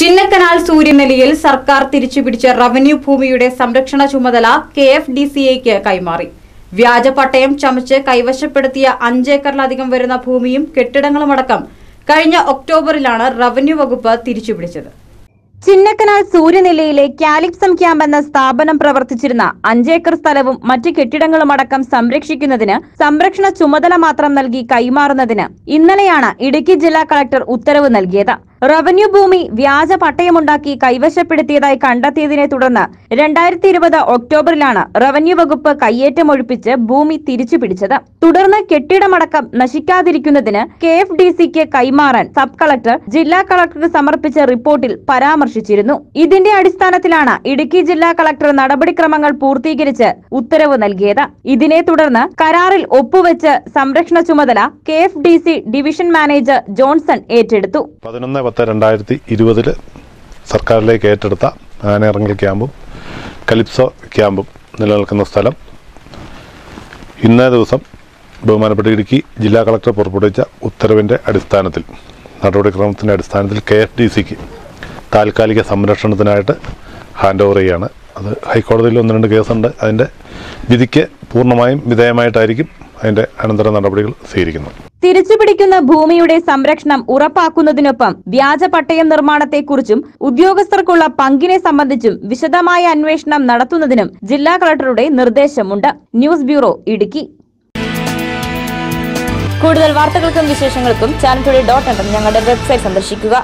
ചിന്നക്കനാൽ സൂര്യനെല്ലിയിൽ സർക്കാർ തിരിച്ചുപിടിച്ച റവന്യൂ ഭൂമിയുടെ സംരക്ഷണ ചുമതല കെ എഫ് ഡി സി എക്ക് കൈമാറി. വ്യാജ പട്ടയം ചമച്ച് കൈവശപ്പെടുത്തിയ അഞ്ചേക്കറിലധികം വരുന്ന ഭൂമിയും കെട്ടിടങ്ങളുമടക്കം കഴിഞ്ഞ ഒക്ടോബറിലാണ് റവന്യൂ വകുപ്പ് തിരിച്ചുപിടിച്ചത്. ചിന്നക്കനാൽ സൂര്യനിലയിലെ കാലിപ്സം ക്യാമ്പ് എന്ന സ്ഥാപനം പ്രവർത്തിച്ചിരുന്ന അഞ്ചേക്കർ സ്ഥലവും മറ്റ് കെട്ടിടങ്ങളുമടക്കം സംരക്ഷിക്കുന്നതിന് സംരക്ഷണ ചുമതല മാത്രം നൽകി കൈമാറുന്നതിന് ഇന്നലെയാണ് ഇടുക്കി ജില്ലാ കളക്ടർ ഉത്തരവ് നൽകിയത്. റവന്യൂ ഭൂമി വ്യാജ പട്ടയമുണ്ടാക്കി കൈവശപ്പെടുത്തിയതായി കണ്ടെത്തിയതിനെ തുടർന്ന് രണ്ടായിരത്തി ഇരുപത് ഒക്ടോബറിലാണ് റവന്യൂ വകുപ്പ് കയ്യേറ്റമൊഴിപ്പിച്ച് ഭൂമി തിരിച്ചുപിടിച്ചത്. കെട്ടിടമടക്കം നശിക്കാതിരിക്കുന്നതിന് കെ എഫ് ഡി സിക്ക് കൈമാറാൻ സബ് കളക്ടർ ജില്ലാ കളക്ടർ സമർപ്പിച്ച റിപ്പോർട്ടിൽ പരാമർശിച്ചിരുന്നു. ഇതിന്റെ അടിസ്ഥാനത്തിലാണ് ഇടുക്കി ജില്ലാ കളക്ടർ നടപടിക്രമങ്ങൾ പൂർത്തീകരിച്ച് ഉത്തരവ് നൽകിയത്. ഇതിനെ തുടർന്ന് കരാറിൽ ഒപ്പുവെച്ച് സംരക്ഷണ ചുമതല K F D C division manager Johnson ഏറ്റെടുത്തു. പതിനൊന്ന് പത്ത് രണ്ടായിരത്തി ഇരുപതിൽ സർക്കാരിലേക്ക് ഏറ്റെടുത്ത ആനയിറങ്ങൽ ക്യാമ്പും കലിപ്സോ ക്യാമ്പും നിലനിൽക്കുന്ന സ്ഥലം. ഇന്നേ ദിവസം ബഹുമാനപ്പെട്ട ഇടുക്കി ജില്ലാ കളക്ടർ പുറപ്പെടുവിച്ച ഉത്തരവിന്റെ അടിസ്ഥാനത്തിൽ നടപടിക്രമത്തിന്റെ അടിസ്ഥാനത്തിൽ കെ എഫ് ഡി സിക്ക് താൽക്കാലിക സംരക്ഷണത്തിനായിട്ട് ഹാൻഡ് ഓവർ ചെയ്യുകയാണ് അത് ഹൈക്കോടതിയിൽ ഒന്ന് രണ്ട് കേസുണ്ട്. അതിന്റെ വിധിക്ക് പൂർണമായും വിധേയമായിട്ടായിരിക്കും അതിന്റെ അനന്തര നടപടികൾ സ്വീകരിക്കുന്നത്. തിരിച്ചുപിടിക്കുന്ന ഭൂമിയുടെ സംരക്ഷണം ഉറപ്പാക്കുന്നതിനൊപ്പം വ്യാജ പട്ടയം നിർമ്മാണത്തെക്കുറിച്ചും ഉദ്യോഗസ്ഥർക്കുള്ള പങ്കിനെ സംബന്ധിച്ചും വിശദമായ അന്വേഷണം നടത്തുന്നതിനും ജില്ലാ കളക്ടറുടെ നിർദ്ദേശമുണ്ട്. News bureau Idukki. കൂടുതൽ വാർത്തകൾക്കും വിശേഷങ്ങൾക്കും ചാനൽ ഡോട്ട് ഞങ്ങളുടെ വെബ്സൈറ്റ് സന്ദർശിക്കുക.